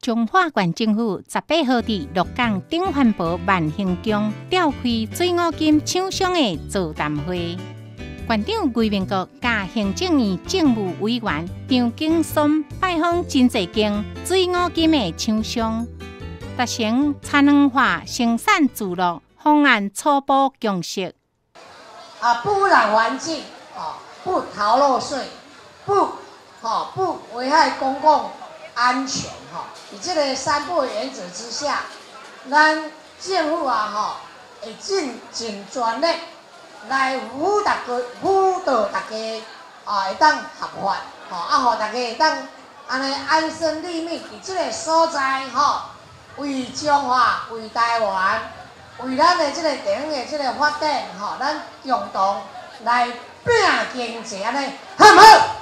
中华县政府十八号伫鹿港顶环保万兴宫召开水五金厂商的座谈会。县长魏明国甲行政院政务委员张景松拜访真济间水五金的厂商，达成产能化生产自乐方案初步共识。啊，不污染环境，哦，不逃漏税，不，哦，不危害公共。安全哈，以这个三不原则之下，咱政府啊吼会尽尽全力来辅大家、辅导大家啊，会当合法吼，啊，互大家会当安尼安身立命，伫这个所在吼，为中华、为台湾、为咱的这个地方的这个发展吼，咱共同来拼经济安尼，好唔好？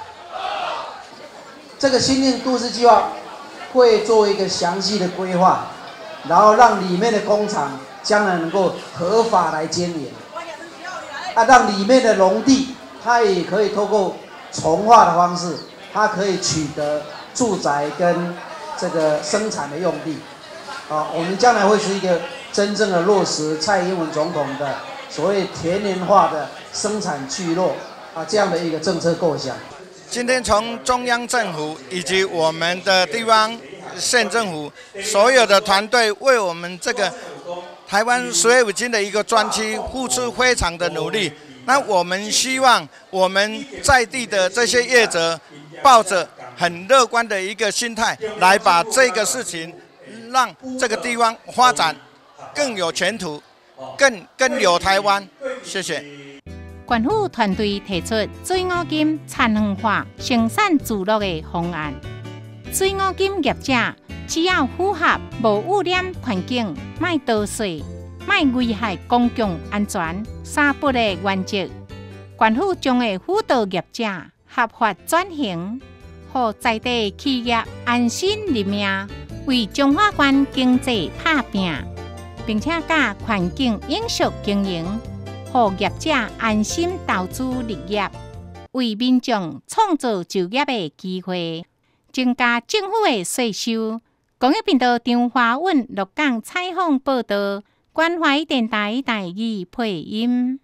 这个新店都市计划会做一个详细的规划，然后让里面的工厂将来能够合法来经营，啊，让里面的农地它也可以透过从化的方式，它可以取得住宅跟这个生产的用地，啊，我们将来会是一个真正的落实蔡英文总统的所谓田园化的生产聚落啊这样的一个政策构想。今天从中央政府以及我们的地方县政府所有的团队为我们这个台湾水五金的一个专区付出非常的努力。那我们希望我们在地的这些业者抱着很乐观的一个心态来把这个事情让这个地方发展更有前途，更更有台湾。谢谢。政府团队提出水五金产能化生产自乐的方案。水五金业者只要符合无污染环境、卖盗税、卖危害公共安全三不的原则，政府将会辅导业者合法转型，让在地企业安心立命，为中华县经济打拼，并且甲环境永续经营。让业者安心投资立业，为民众创造就业的机会，增加政府的税收。公益频道张华稳、鹿港采访报道，关怀电台台语配音。